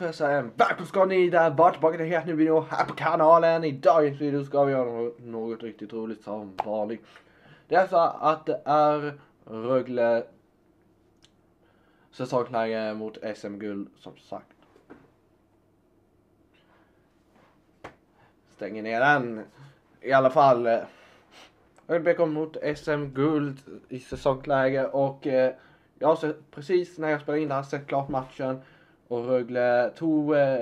morgon för att välkomna ska ni där vara tillbaka till en helt ny video här på kanalen. I dagens video ska vi göra något, något riktigt roligt som vanligt. Det är så att det är Rögle säsongsläge mot SM-guld som sagt. Stänger ner den. I alla fall. Eh, Rögle kommer mot SM-guld i säsongsläge och eh, jag har precis när jag spelade in det här sett klart matchen. Och Rögle tog eh,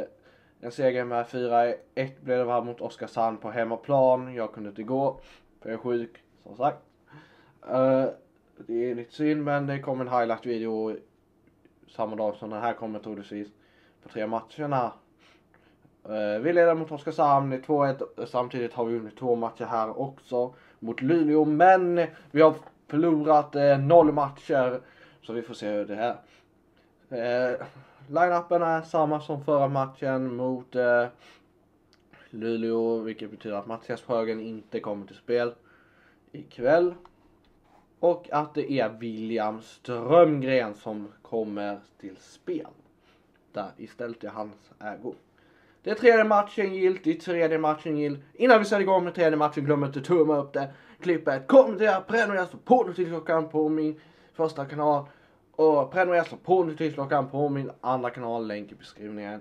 en seger med 4-1 blev det var mot Oskarshamn på hemmaplan. Jag kunde inte gå för jag är sjuk som sagt. Uh, det är lite synd men det kom en highlight video samma dag som den här kommer troligtvis på tre matcherna. Uh, vi leder mot Oskarshamn i 2-1 samtidigt har vi vunnit två matcher här också mot Luleå men vi har förlorat uh, noll matcher så vi får se hur det är. Line-upen är samma som förra matchen mot eh, Luleå vilket betyder att Mattias Sjögren inte kommer till spel ikväll. Och att det är William Strömgren som kommer till spel. Där istället i hans ägo. Det är tredje matchen gilt, det är tredje matchen gilt. Innan vi sätter igång med tredje matchen, glöm inte tumma upp det. Klippet, kommentera, prenumerera, stå på notifiklockan på min första kanal. Och prenumerera på notifiklockan på min andra kanal, länk i beskrivningen.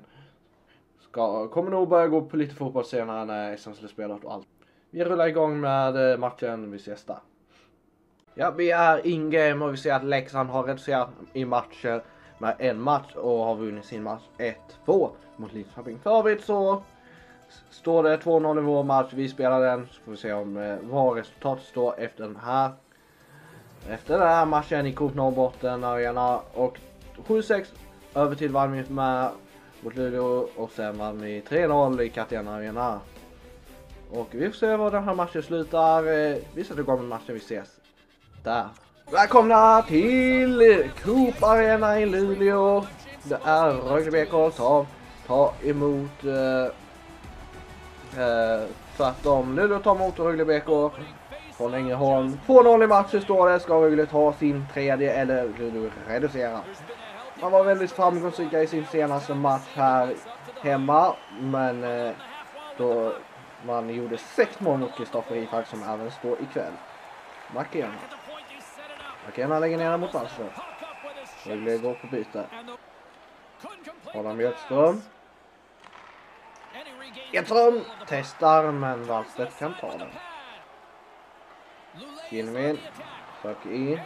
Ska, kommer nog börja gå på lite fotboll senare när SM spelat och allt. Vi rullar igång med eh, matchen, vi ses där. Ja, vi är in-game och vi ser att Leksand har reducerat i matcher med en match och har vunnit sin match 1-2 mot Linköping. För övrigt så står det 2-0 i vår match. Vi spelar den så får vi se om eh, vad resultatet står efter den här. Efter den här matchen i Coop Norrbotten Arena och 7-6 övertid vann vi med mot Luleå och sen vann vi 3-0 i Katjana Arena. Och vi får se var den här matchen slutar. Eh, vi sätter igång med matchen, vi ses där. Välkomna till Coop Arena i Luleå. Det är Rögle BK ta, tar emot eh, eh, tvärtom. Luleå tar emot Rögle BK från Ängelholm. 2-0 i matchen står det. Ska Rögle ta sin tredje eller reducera? Man var väldigt framgångsrika i sin senaste match här hemma. Men eh, då man gjorde sex mål mot Kristoffer Ifak som även står ikväll. Markera. Markera lägger ner den mot Wallström. Rögle går på byte. Adam Björkström. Edström testar men Wallstedt kan ta den. Kinvin söker in.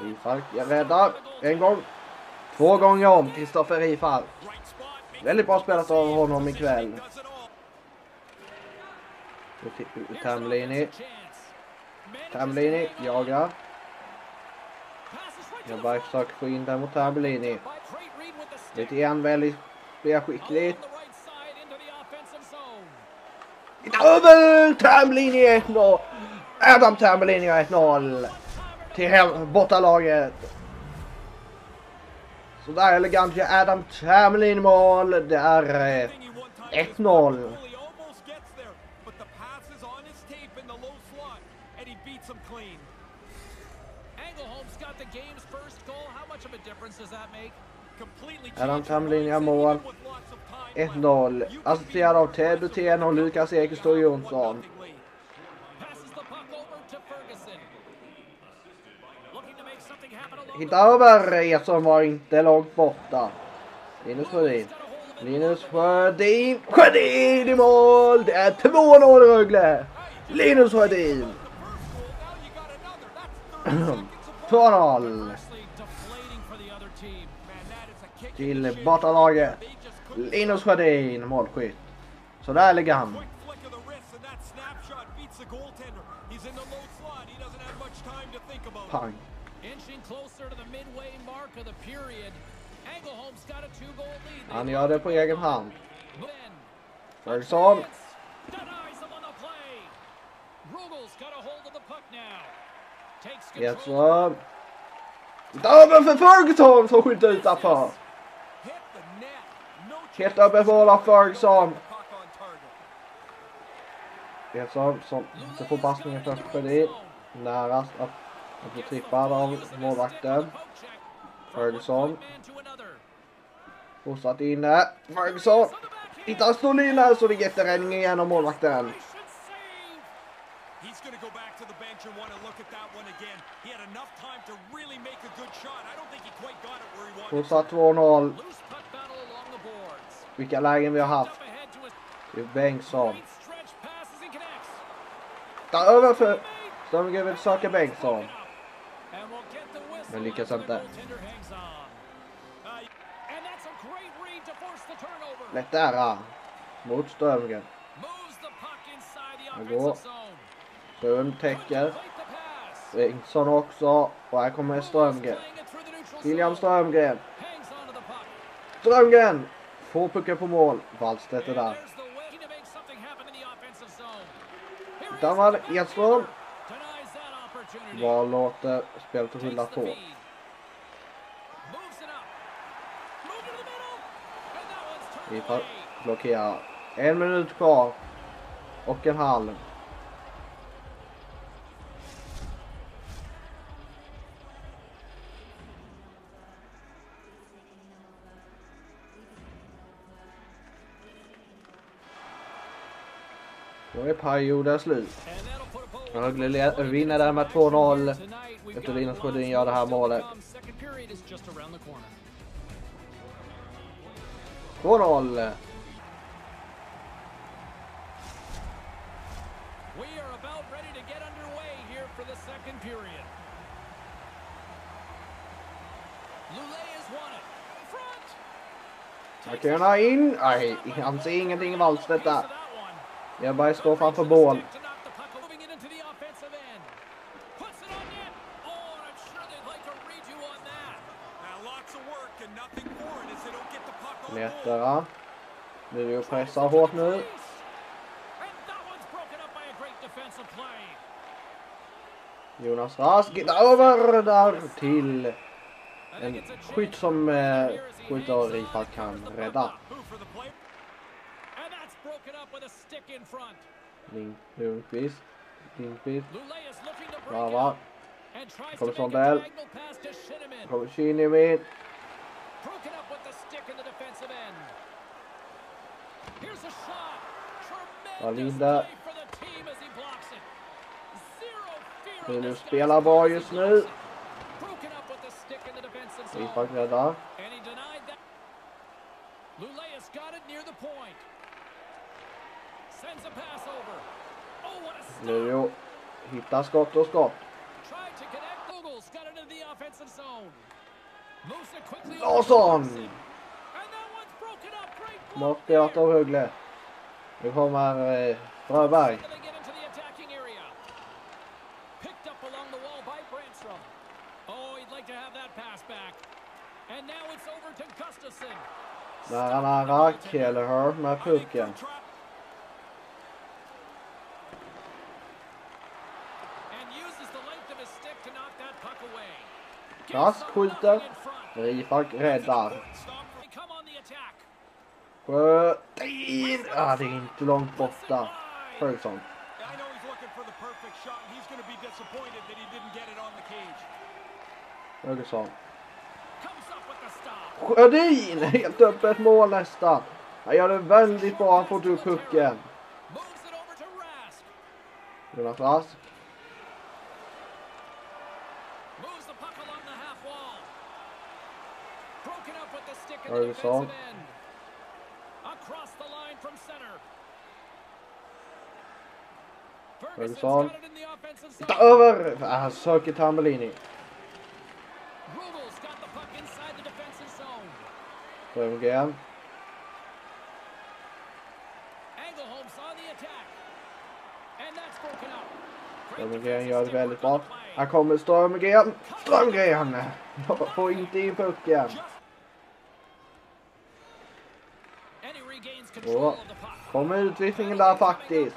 Rifalk, jag räddar. En gång. Två gånger om. Kristoffer Rifalk. Väldigt bra spelat av honom ikväll. Tamlini. Tambellini jagar. Jobbar försöker få in den mot Tambellini. Lite igen väldigt skickligt. Över Tambellini 1-0. Adam Tambellini 1-0. Till bortalaget. Sådär elegant gör Adam Tamlin mål. Det är eh, 1-0. Adam Tamlin gör mål. 1-0. Assisterad av Ted Brithén och Lukas Ekestor Jonsson. Hitta över Edsson var inte långt borta. Linus Sjödin. Linus Sjödin. Sjödin i mål! Det är 2-0 Rögle. Linus Sjödin. 2-0. Till bortalaget. Linus Sjödin målskytt. Så där ligger han. Pang. Han gör det på egen hand. Ferguson. Edström. Över för Ferguson som skjuter utanför. Helt öppen mål av Ferguson. Edström som inte får passningen först för det. Närast att, att bli trippad av målvakten. Ferguson. Fortsatt inne. Ferguson. Hittar Stolin här så det är jätteräddning igenom målvakten. He's going to go back to the bench and want to look at that one again. He had enough time to really make a good shot. I don't think he quite got it where he wanted. Fortsatt 2-0. Loose puck battle along the boards. Vilka lägen vi har haft. Det är Bengtsson. Där över för Strömgren vill söka Bengtsson. Men lyckas inte. Uh. Lätt där. Mot Strömgren. Det går. Brun täcker. Bengtsson också. Och här kommer Strömgren. William Strömgren. Strömgren! Få puckar på mål. Wallstedt är där. Där var Edström. Vad låter spelet rulla på. Vi blockerar. En minut kvar. Och en halv. Då är perioden slut. Rögle vinner där med 2-0. Efter Linus Sjödin gör det här målet. 2-0. We are about has won it. In front. In. Nej, han ser ingenting i detta där. Edberg står framför mål. Letar knock the Luleå pressar hårt nu. Jonas Rask över där till en skytt som eh, skjuter och Rifat kan rädda with a stick in front. Lin- Lundqvist. Lindqvist. Lule is looking to break Brava. out and tries to Kommer make a Sondell. diagonal pass to Shinnimin. Kommer Kinnimin. Broken up with the stick in the defensive end. Here's a shot. Tremendous Wallinda. play for the team as he blocks it. Zero fear on Luleå this guy's spelar bra part as just he nu. blocks it. Broken up with the stick in the defensive zone. Rifat räddar. And he denied that. Luleus got it near the point. Luleå hittar skott och skott. Tried to connect. Googles got it into the offensive zone. Moves it quickly. over to Larsson! Larson. And that one's broken up. Great block Smart spelat av Rögle. Nu kommer eh, Fröberg. They get into the attacking area. Picked up along the wall by Brandstrom. Oh, he'd like to have that pass back. And now it's over to Gustafsson. Nära, nära. Kelleher med pucken. And uses the length of his stick to knock that puck away. Rask skjuter. Rifalk räddar. Sköt in! Ah, det är inte långt borta. Ferguson. Ferguson. Sjödin! Helt öppet mål nästan. Han gör det väldigt bra. Han får upp pucken. Jonas Rask. Moves the puck along the half wall. Broken up with the stick in the Ferguson. defensive end. Across the line from center. Ferguson's Ferguson. got it in the offensive zone. Ta över! Ah, Han söker Tambellini. Rugel's got the puck inside the defensive zone. Strömgren. Engelholm's on the attack. And that's broken up. Great Strömgren defensive gör det väldigt bra. Här kommer Strömgren. Strömgren! Jag får inte in pucken. And he regains control Och kommer utvisningen där faktiskt.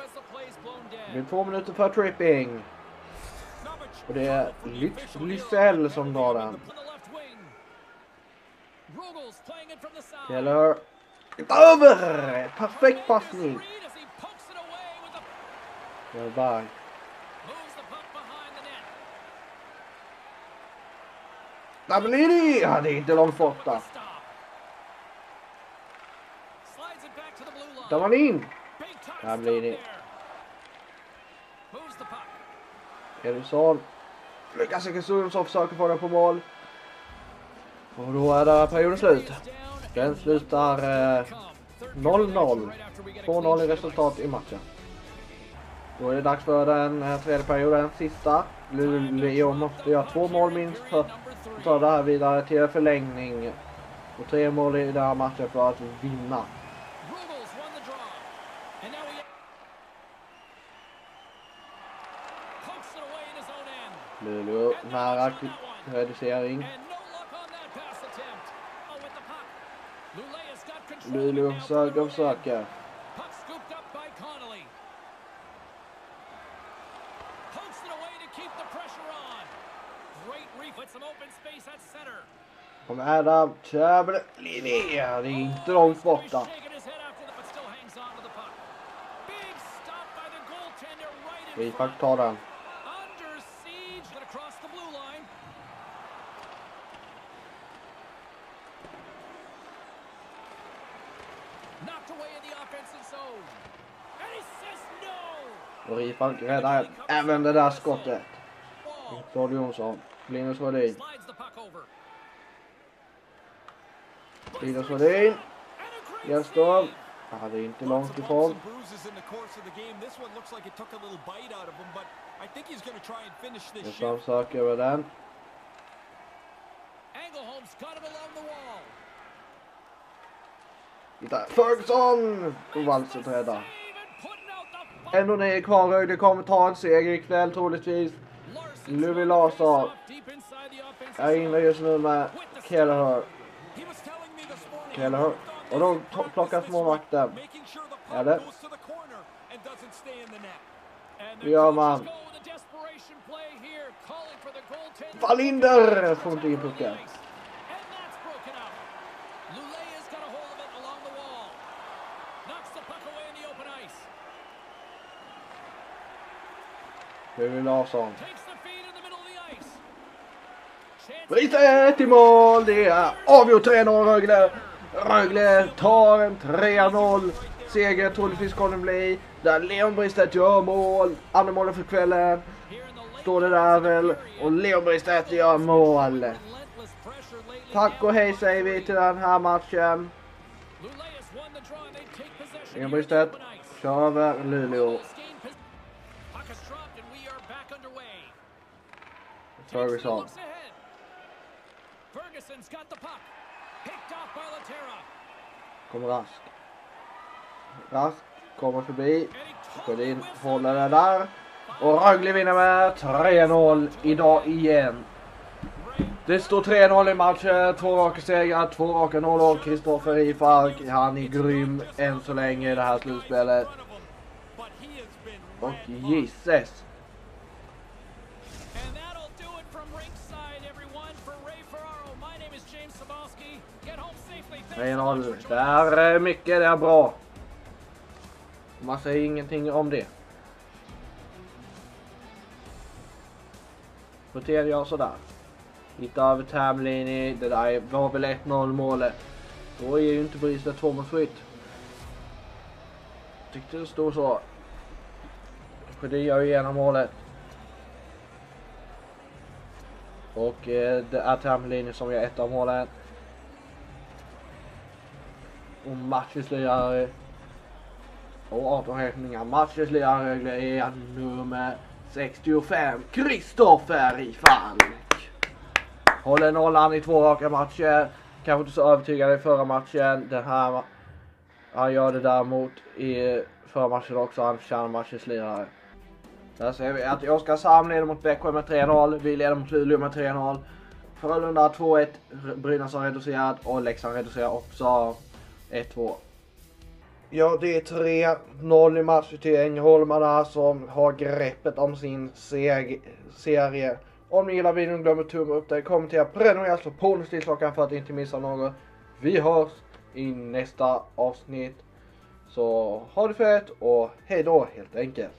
Det blir två minuter för tripping. Och det är Ly- Lysell som drar den. Keller. Över! Perfekt passning. Behind the net. Dabellini! Ja, det är inte långt borta. Big time Där stop blir det. Eriksson. Lukas Ekesundson försöker få den på mål. Och då är det perioden slut. Den slutar eh, 0-0. 2-0 i resultat i matchen. Då är det dags för den eh, tredje perioden, sista. Luleå måste göra två mål minst för att ta det här vidare till förlängning. Och tre mål i den här matchen för att vinna. Rubels won the draw. And now he pokes it away in his own end. Luleå nära reducering. And no luck on that pass attempt. Oh, with the puck. Lulea's got control. Luleå now for the försöker och win. försöker. Puck scooped up by Connolly. Pokes it away to keep the pressure on. Great reef Mara reducering. Luleå försöker, försöker. Kom här då, Linné. Det är inte långt borta. Rifak tar den after that, but still hangs on to the puck. Big stop by the goaltender right in Vi front. får ta den. Under siege and across the blue line. Knocked away in the offensive zone. And he says no. Och Rifalk räddar även det där skottet. Wall. Claude Jonsson. Linus Rödin. Slides the puck over. Linus Rödin. And a great Gästorm. save. Ja, det är inte Lots långt of bumps ifrån. and bruises in the course of the game. This one looks like it took a little bite out of him, but I think he's going to try and finish this Gästorm shift. söker över den. Hittar Ferguson! Och Wallstedt räddar. Save and putting out the puck. Ändå ni kvarhöjd. Det kommer ta en seger ikväll troligtvis. Louis Larsson. Jag är inne just nu med Kelleher. Kelleher. Och då plockar målvakten. Eller? Det gör man. Wallinder får inte in pucken. And that's broken up. Lulea's got a hold of it along the wall. Knocks the puck away in the open ice. Louis Larsson. Takes the feed in the middle of ice. Chance Priset i mål. Det är avgjort 3-0 Rögle. Rögle tar en 3-0 seger troligtvis kommer det bli. Där Leon Bristedt gör mål. Andra målet för kvällen. Står det där väl. Och Leon Bristedt gör mål. Tack och hej säger vi till den här matchen. Leon Bristedt kör över Luleå. We are back underway. Ferguson. Looks ahead. Ferguson's got the puck. Picked off by Laterra. Kommer Rask. Rask kommer förbi. Sjödin håller det där. Och Rögle vinner med 3-0 idag igen. Det står 3-0 i matchen. Två raka segrar, två raka nollor. Kristoffer Rifalk, han är grym än så länge i det här slutspelet. Och gisses. 3-0. Där Det är mycket, det är bra. Man säger ingenting om det. Beter jag sådär. Lite över Tamlini. Det där var väl 1-0 målet. Då är ju inte Bristet tvåmålsskytt. Tyckte det stod så. För det gör ju igenom målet. Och eh, det är Tamlini som gör ett av målen. Och matchens lirare. Och 18 räkningar. Matchens lirare är nummer 65. Kristoffer Rifalk. Håller nollan i två raka matcher. Kanske inte så övertygande i förra matchen. Den här han gör det däremot i förra matchen också. Han förtjänar matchens lirare. Där ser vi att Oskarshamn leder mot Växjö med 3-0. Vi leder mot Luleå med 3-0. Frölunda 2-1. Brynäs har reducerat och Leksand reducerar också 1-2. Ja, det är 3-0 i matcher till Ängelholmarna som har greppet om sin seg- serie. Om ni gillar videon glöm att tumma upp den, Kommentera, prenumerera, slå på notisklockan för att inte missa något. Vi hörs i nästa avsnitt. Så ha det fett och hejdå helt enkelt.